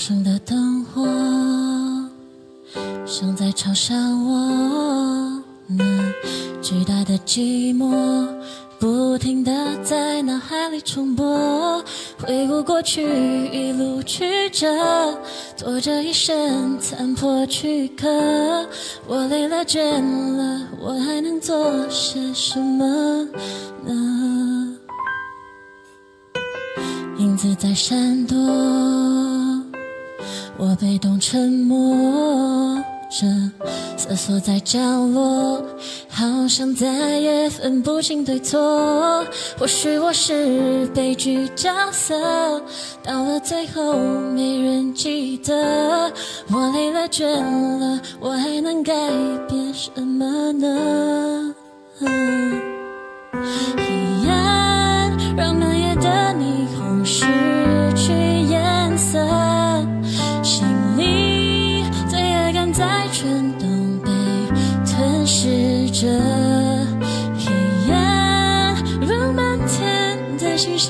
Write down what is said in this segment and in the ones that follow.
陌生的灯火，像在嘲笑我。那巨大的寂寞，不停地在脑海里重播。回顾过去一路曲折，拖着一身残破躯壳，我累了倦了，我还能做些什么呢？影子在闪躲。我被动沉默着，瑟缩在角落，好像再也分不清对错。或许我是悲剧角色，到了最后没人记得。我累了，倦了，我还能改变什么呢？全都被吞噬着。黑夜如漫天的星星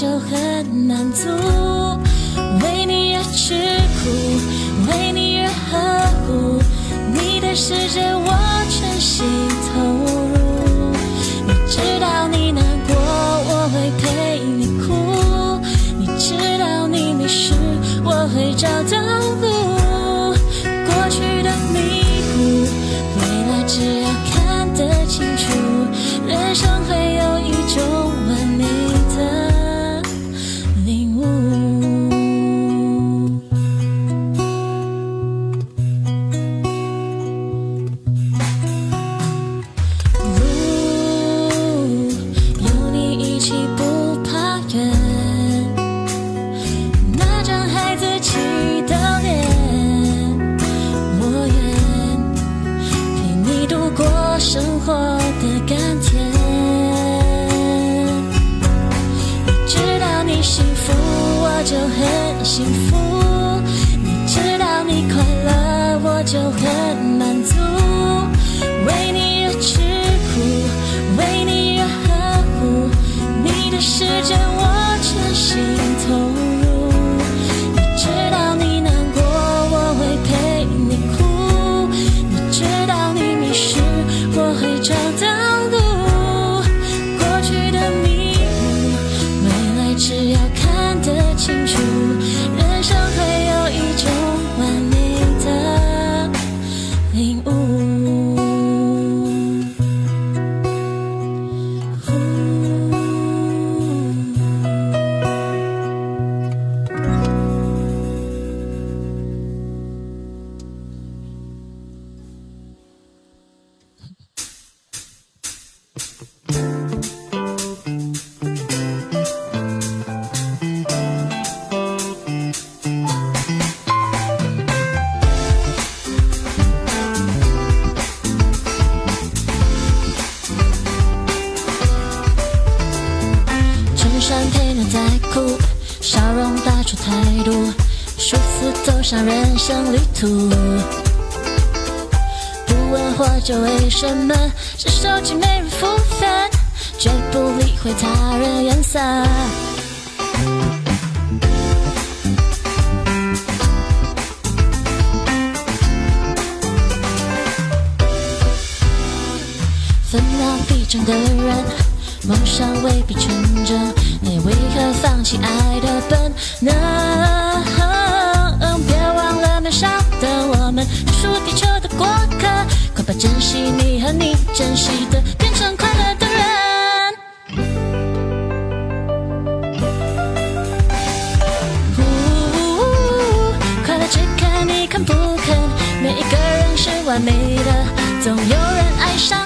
就很满足。为你而吃苦，为你而呵护，你的世界我全心投入。你知道你难过，我会陪你哭；你知道你迷失，我会找到路。就和分秒必争的人，梦想未必成真，你为何放弃爱的本能？别忘了渺小的我们，只是地球的过客，快把珍惜你和你珍惜的，变成快乐的人。快乐只看你肯不肯，每一个人是完美的，总有人爱上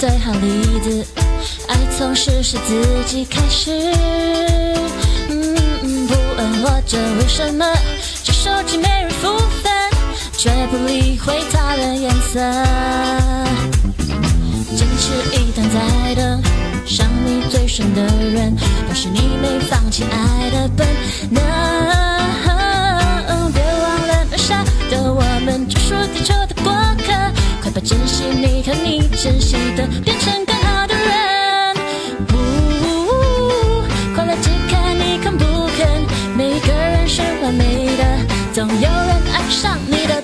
最好例子，爱从试试自己开始。嗯，不问或者为什么，这手机没人负分，绝不理会他的颜色。坚持一等再等，伤你最深的人，都是你没放弃爱的本能。你和你珍惜的，变成更好的人。呜，快乐只看你肯不肯，每一个人是完美的，总有人爱上你的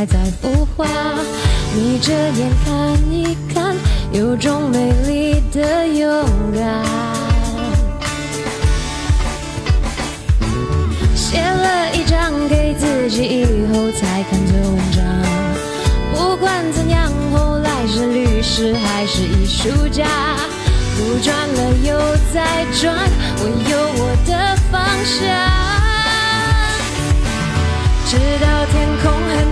还在孵化。眯着眼看一看，有种美丽的勇敢。写了一张给自己，以后才看的文章。不管怎样，后来是律师还是艺术家，路转了又再转，我有我的方向。直到天空很。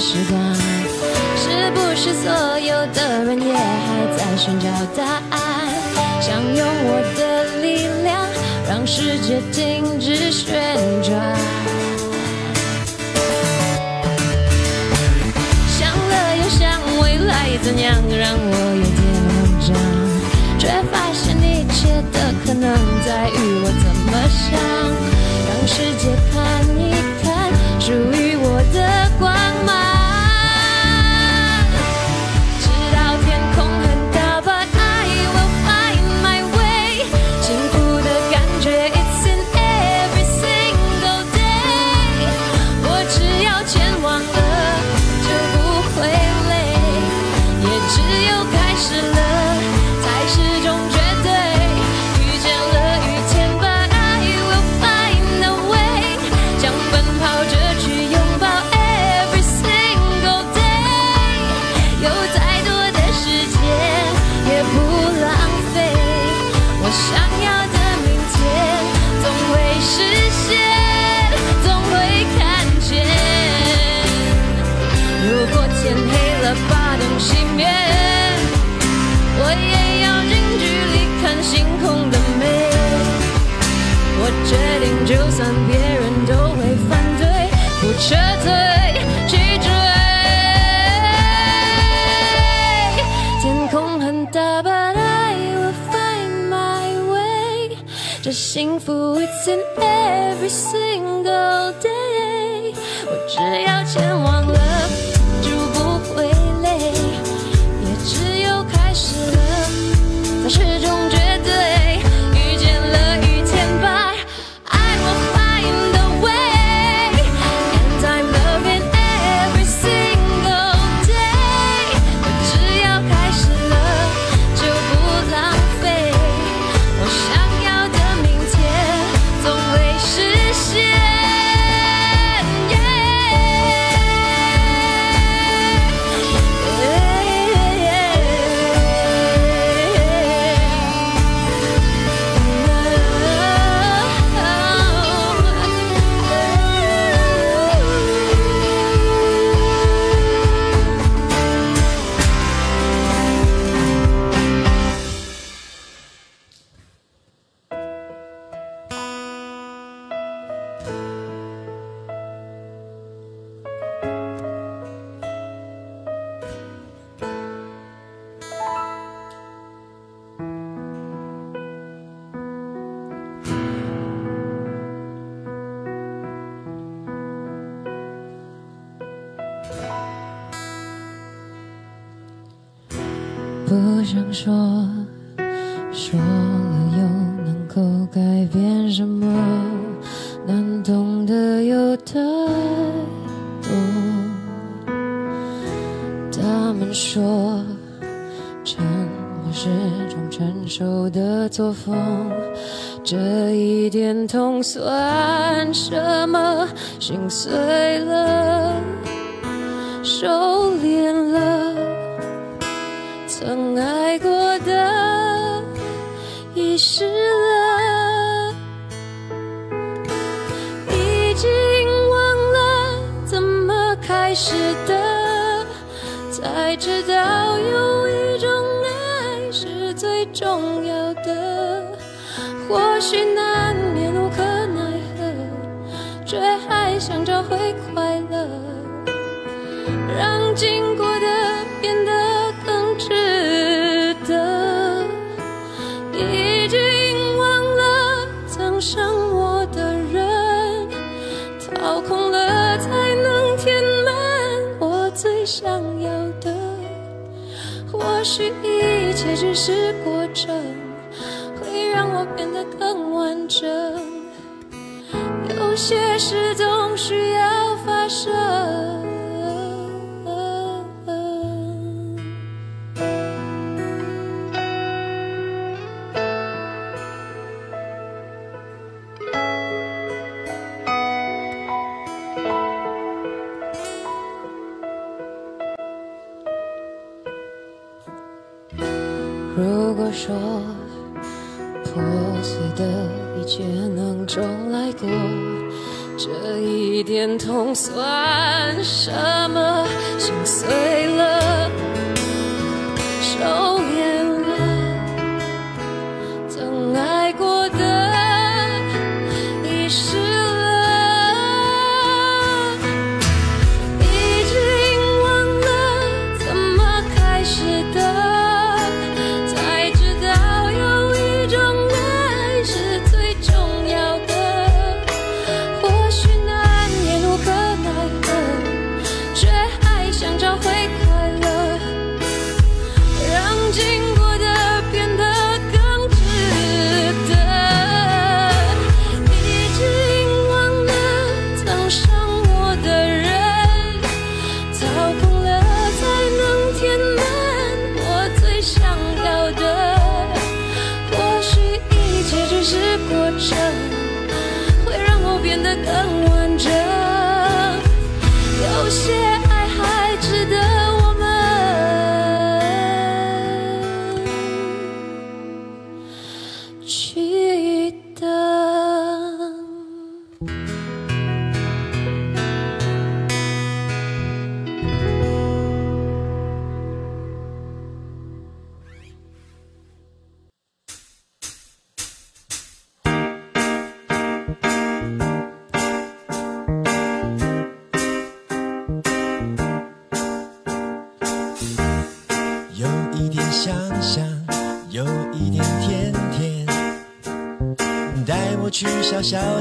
时光是不是所有的人也还在寻找答案想用我的力量让世界停止旋转想了又想未来怎样让我有点慌张却发现一切的可能在于我怎么想让世界看幸福，It's in every single day。我只要前往了。不想说，说了又能够改变什么？难懂的有太多。他们说，沉默是种成熟的作风。这一点痛算什么？心碎了，收敛值了。已经忘了怎么开始的才知道有一种爱是最重要的。或许那也许一切只是过程会让我变得更完整。有些事总需要发生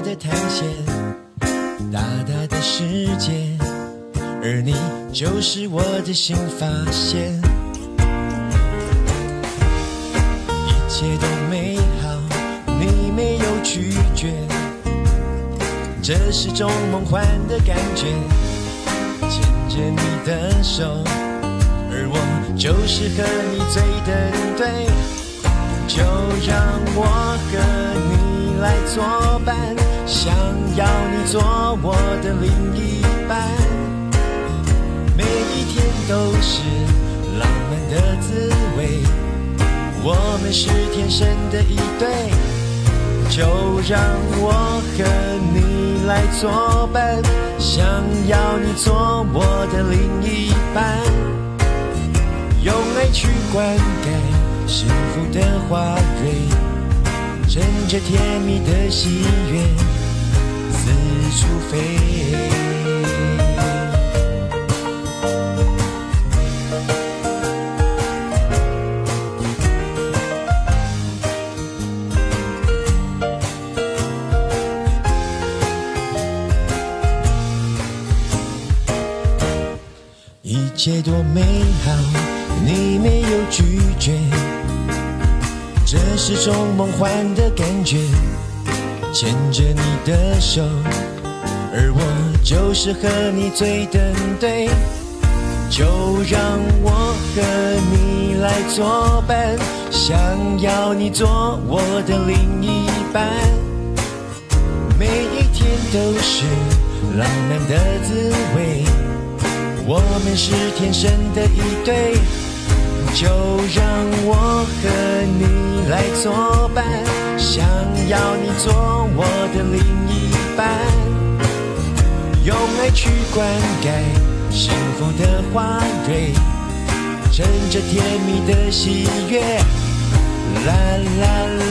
的探险，大大的世界，而你就是我的新发现。一切都美好，你没有拒绝，这是种梦幻的感觉，牵着你的手，而我就是和你最登对。就让我和你来作伴，想要你做我的另一半，每一天都是浪漫的滋味，我们是天生的一对。就让我和你来作伴，想要你做我的另一半，用爱去灌溉。幸福的花蕊，乘着甜蜜的喜悦，四处飞。一切多美好，你没有拒绝。这是种梦幻的感觉，牵着你的手，而我就是和你最登对。就让我和你来作伴，想要你做我的另一半，每一天都是浪漫的滋味，我们是天生的一对。就让我和你来作伴，想要你做我的另一半，用爱去灌溉幸福的花蕊，乘着甜蜜的喜悦，啦啦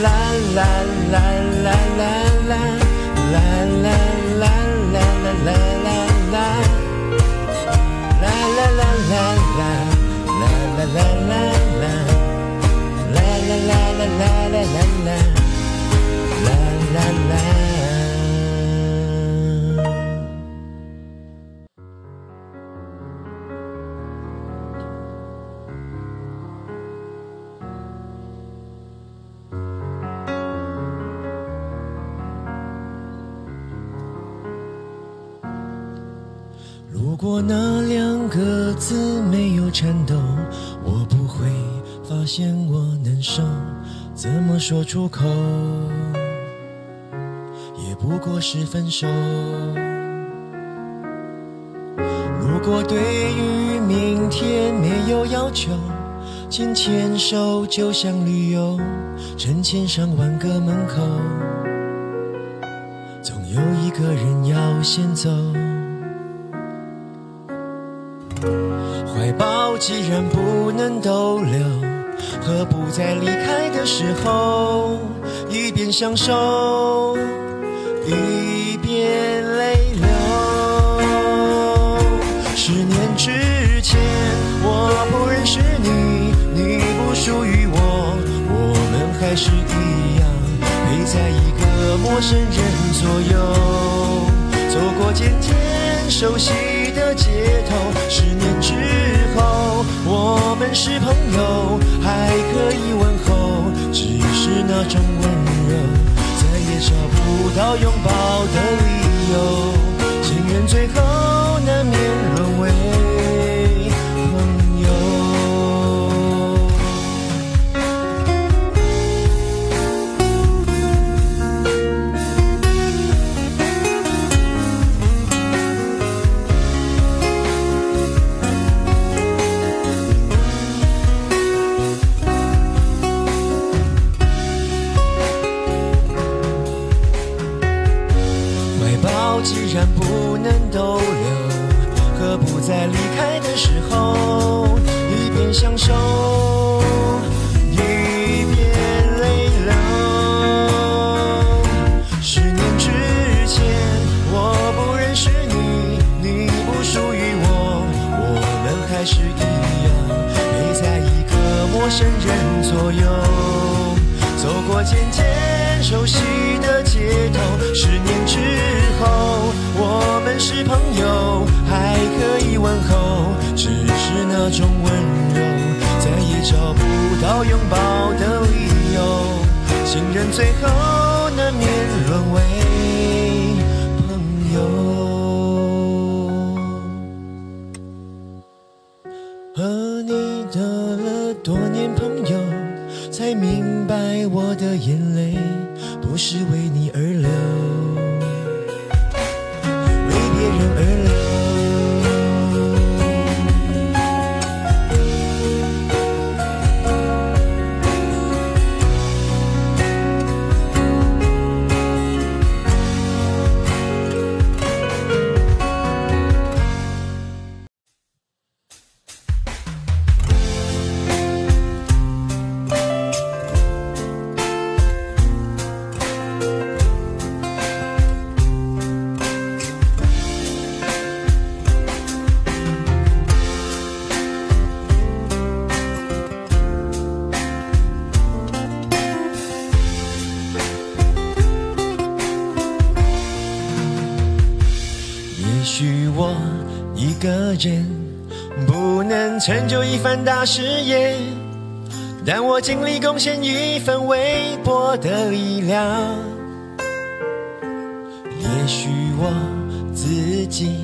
啦啦啦啦啦啦啦啦啦啦啦啦啦，啦啦啦啦啦。啦啦啦啦啦啦啦啦啦啦啦啦啦啦啦啦如果那两个字没有颤抖现我难受。怎么说出口，也不过是分手。如果对于明天没有要求，牵牵手就像旅游，成千上万个门口，总有一个人要先走。怀抱既然不能逗留，何不在离开的时候，一边享受，一边泪流？十年之前，我不认识你，你不属于我，我们还是一样，陪在一个陌生人左右，走过渐渐熟悉的街头。十年之后，我们是朋友，还可以问候，只是那种温柔，再也找不到拥抱的理由。情缘最后难免沦为大事业，但我尽力贡献一份微薄的力量。也许我自己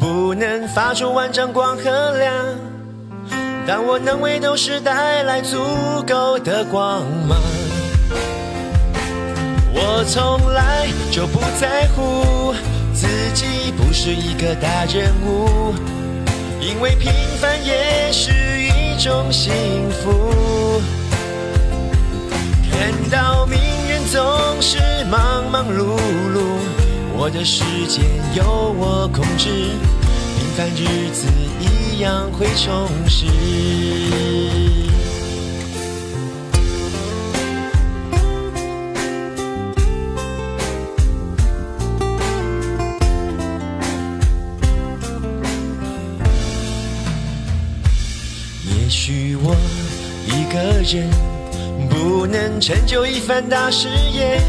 不能发出万丈光和亮，但我能为斗士带来足够的光芒。我从来就不在乎自己不是一个大人物，因为平凡也是种幸福。看到命运总是忙忙碌碌，我的时间由我控制，平凡日子一样会充实。人不能成就一番大事业，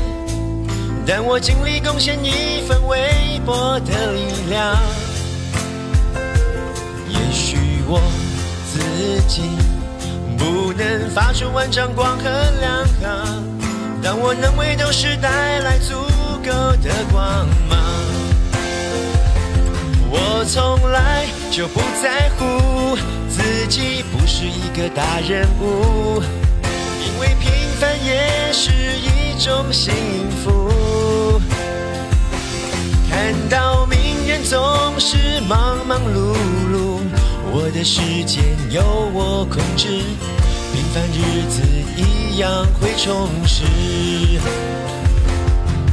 但我尽力贡献一份微薄的力量。也许我自己不能发出万丈光和亮，但我能为斗士带来足够的光芒。我从来就不在乎自己不是一个大人物，因为平凡也是一种幸福。看到命运总是忙忙碌碌，我的时间由我控制，平凡日子一样会充实。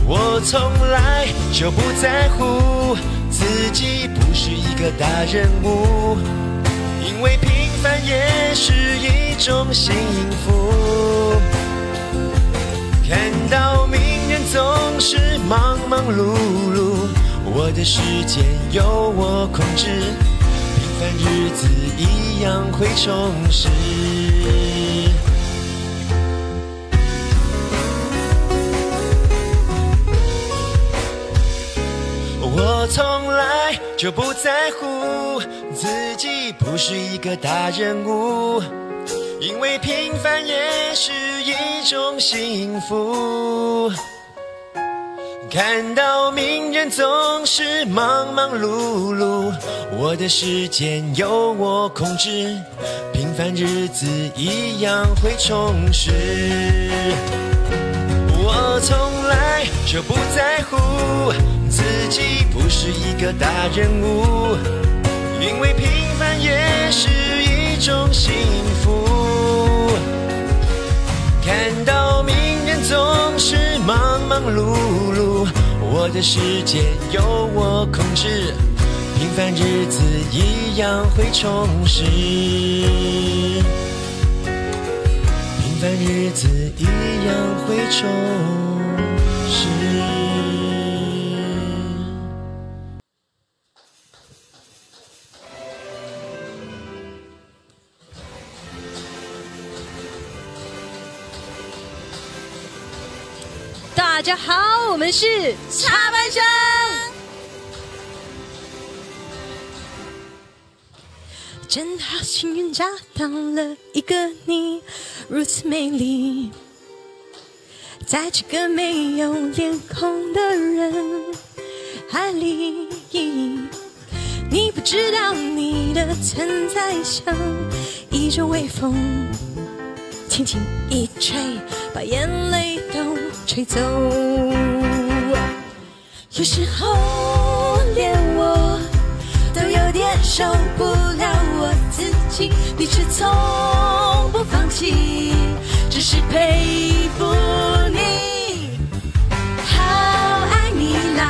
我从来就不在乎自己不是一个大人物，因为平凡也是一种幸福。看到命运总是忙忙碌碌，我的时间由我控制，平凡日子一样会充实。我从来就不在乎自己不是一个大人物，因为平凡也是一种幸福。看到名人总是忙忙碌碌，我的时间由我控制，平凡日子一样会充实。我从来就不在乎自己不是一个大人物，因为平凡也是一种幸福。看到命运总是忙忙碌碌，我的世界由我控制，平凡日子一样会充实。平凡日子一样会充实。大大家好，我们是插班生。真好，幸运找到了一个你，如此美丽。在这个没有脸孔的人海里，你不知道你的存在像一阵微风，轻轻一吹，把眼泪都吹走。有时候连我都有点受不了你却从不放弃，只是佩服你，好爱你啦，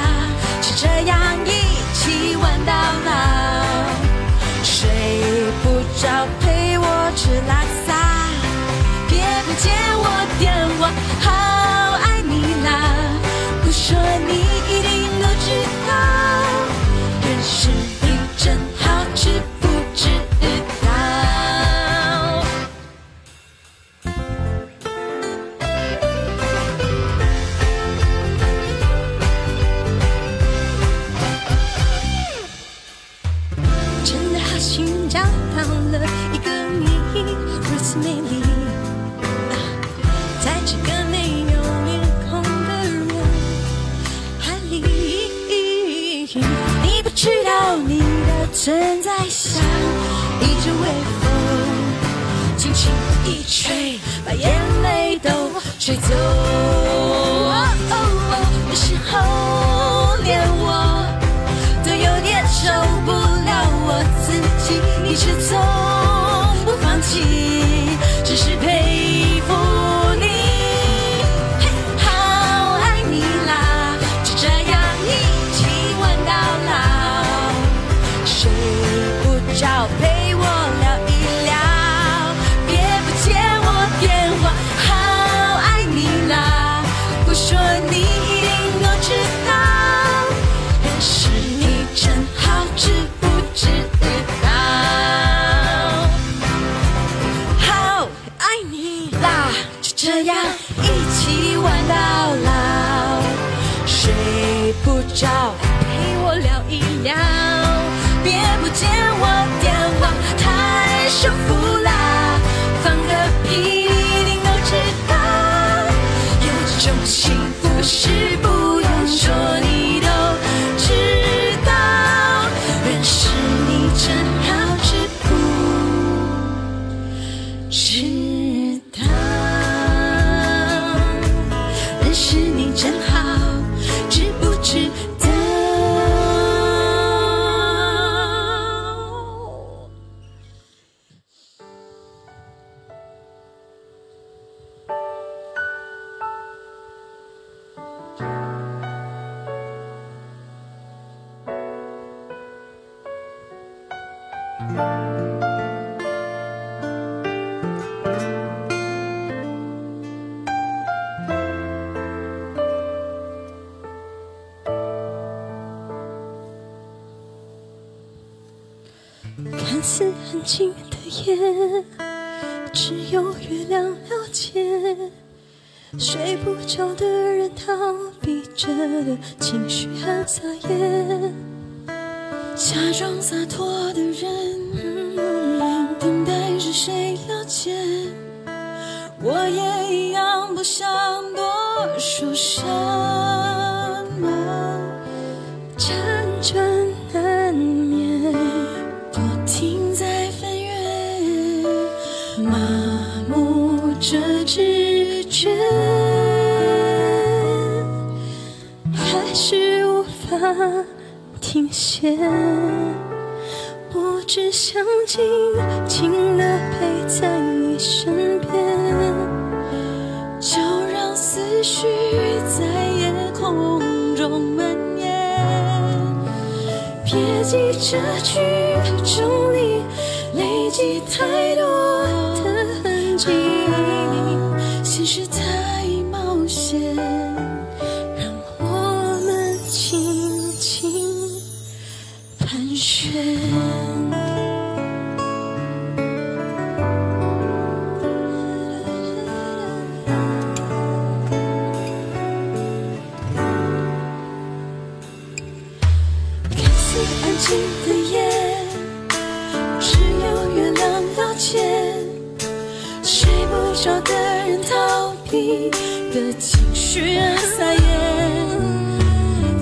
就这样一起玩到老，睡不着陪我吃拉萨，别不接我电话，睡睡不着的人逃避着的情绪很撒野，假装洒脱的人，等待着谁了解。我也一样不想多说什么，辗转难眠。不停在翻阅，麻木着直觉。停歇。我只想静静地陪在你身边，就让思绪在夜空中蔓延，别急着去整理累积太多的痕迹。安静的夜，只有月亮了解。睡不着的人，逃避的情绪在撒野。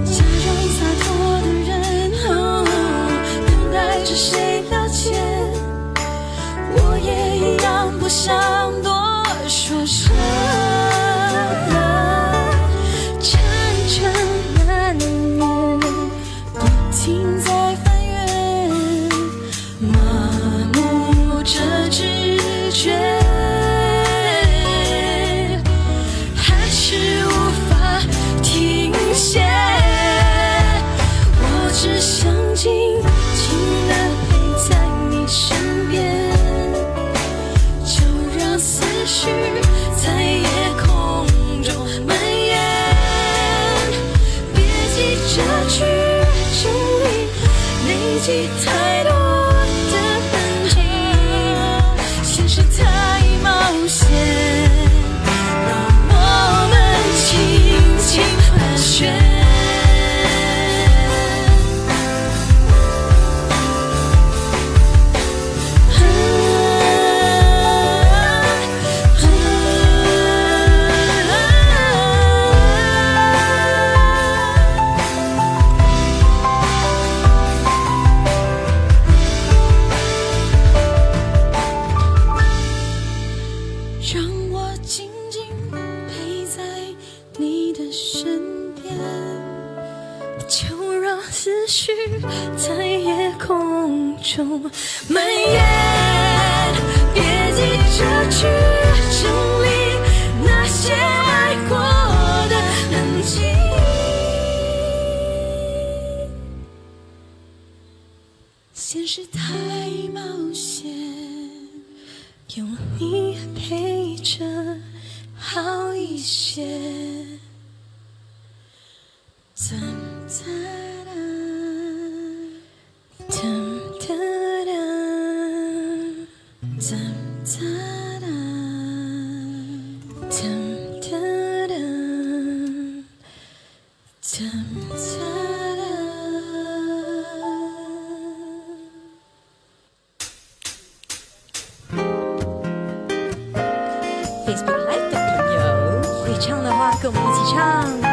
假装洒脱的人，等待着谁了解？我也一样不想。跟我们一起唱。